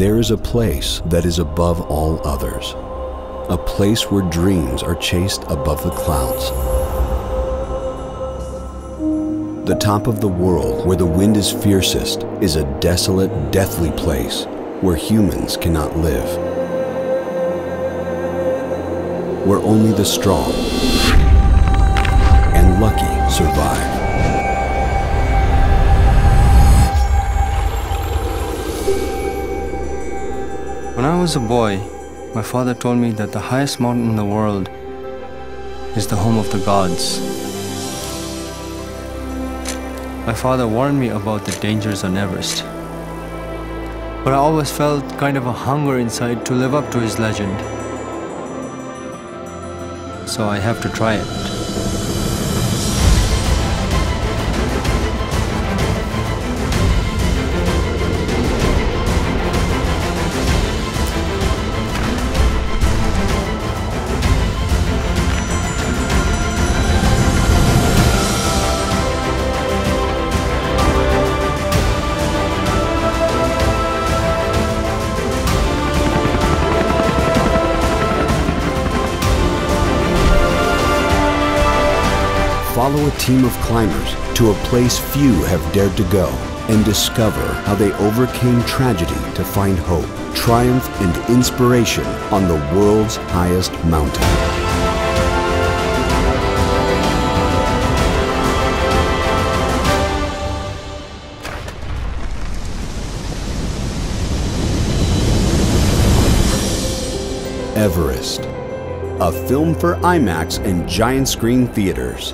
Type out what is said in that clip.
There is a place that is above all others, a place where dreams are chased above the clouds. The top of the world, where the wind is fiercest, is a desolate, deathly place where humans cannot live. Where only the strong and lucky survive. When I was a boy, my father told me that the highest mountain in the world is the home of the gods. My father warned me about the dangers on Everest. But I always felt kind of a hunger inside to live up to his legend. So I have to try it. Follow a team of climbers to a place few have dared to go and discover how they overcame tragedy to find hope, triumph, and inspiration on the world's highest mountain. Everest, a film for IMAX and giant screen theaters.